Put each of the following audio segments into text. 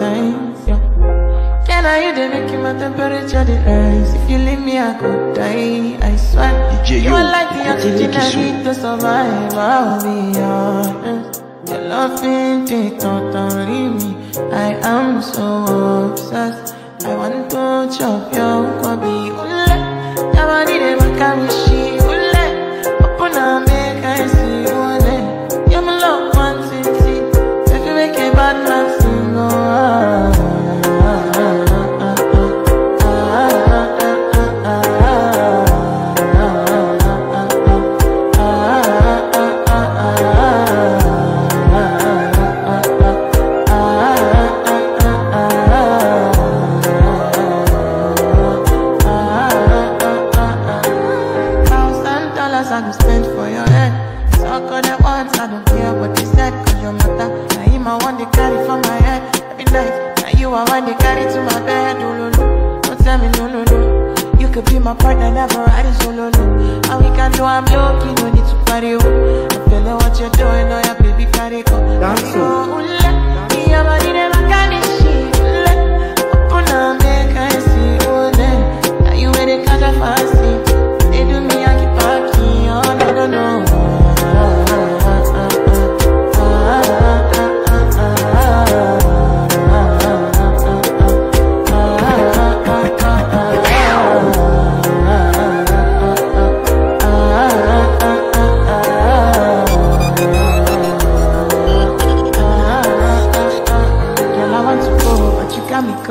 things, yeah. Yeah, now you they making my temperature the rise. If you leave me, I could die, I swear. DJ, you are like the oxygen I need to survive, I'll be honest. Your love ain't take totally me. I am so obsessed. I want to chop your kwabi. Ule, nobody they make a wish. I go spend for your head. Talk all that once, I don't care what they said, cause your matter. Now him I want to carry for my head every night. Now you I want to carry to my bed. Oh, no, no. Don't tell me no, no, no. You could be my partner, never ride it solo, no. And we can do, I'm lucky, no need to party. Oh. I'm feeling what you're doing, oh yeah, baby, carry go. Dance, oh. oh, oh yeah, body never can be shit, ule.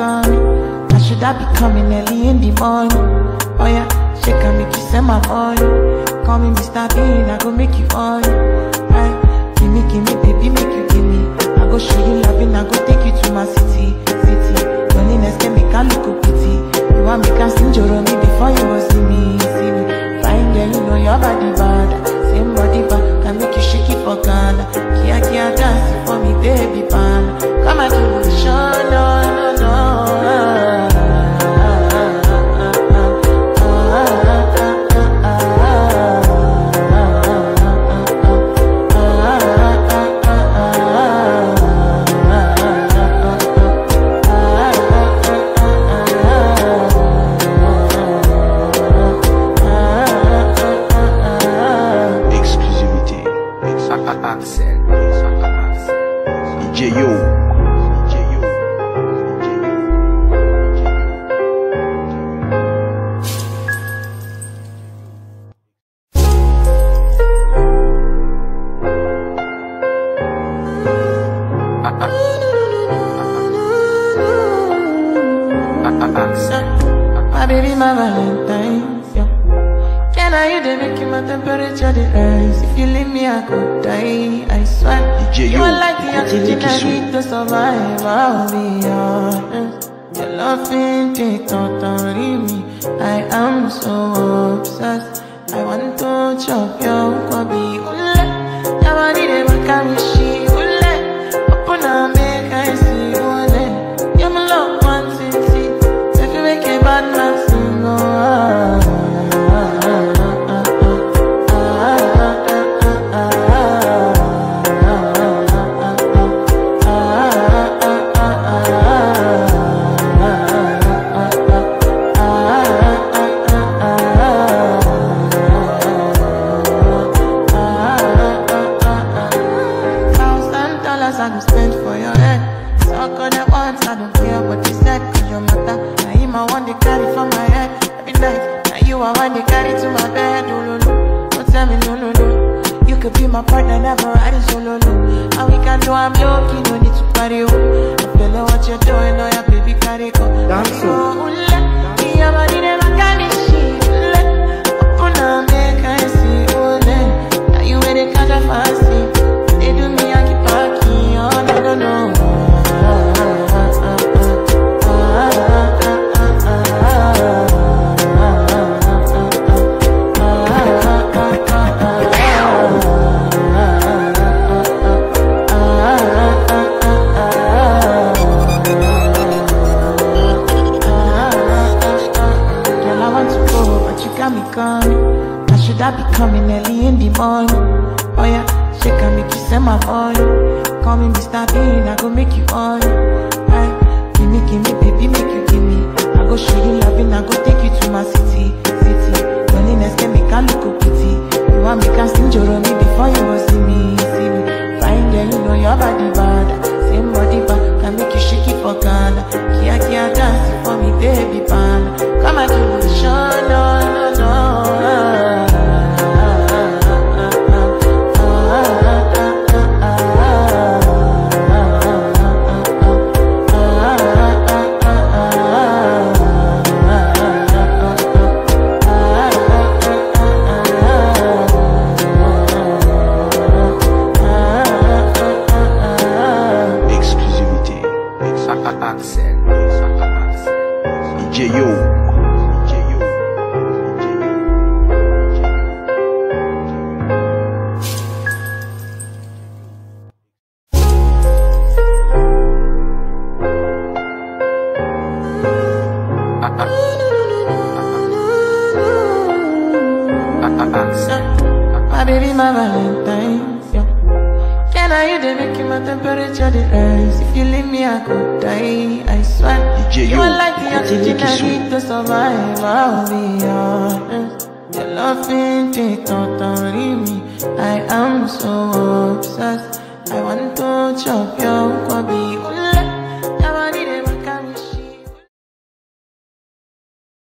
Got. I should I be coming early in the morning? Oh yeah, she can make you send my money. Call me Mr. Bean, I go make you on. Right? Give me, give me, baby, make you give me. I go show you loving, I go take you to my city, city. Loneliness can make a look pity. You want me can sing me before you will see me, see me. Fine girl, you know your body bad. Same body bad, can make you shake it for Ghana. Kia, kia, dance for me, baby, pan. Come and do the show, no, no. My baby, my Valentine. Yeah. Can I you the making my temperature the rise? If you leave me, I could die. I swear. DJ you Yo, are like the oxygen I need to survive. I'll be honest. Your loving take totally me. I am so obsessed. I want to chop your kwabi ule. Your body they make me Now you I to carry to my bed. Oh, no, no. Don't tell me no, no, no. You could be my partner, never ride it solo, no. And we can do, I'm lucky, no need to party, oh. I'm feeling what you're doing, oh yeah, baby, carry go. Dance, oh. oh Coming early in the morning. Oh yeah, shake and make you send my phone. Call me Mr. Bean, I go make you on. Hey, eh, give me, give me, baby, make you give me. I go show you loving, I go take you to my city, city. Loneliness can make I look pretty. You want me can sing Joromi before you go see me, see me. Fine girl, you know your body bad. Same body bad, can make you shake it for Ghana. Kia, kia, dance. My my Valentine. Yeah. Can I you the make my temperature the rise? If you leave me, I could die. I swear. DJ, you are like the oxygen I need to survive. I'll be honest. Your love ain't it, don't me. I am so obsessed. I want to chop your kwabi.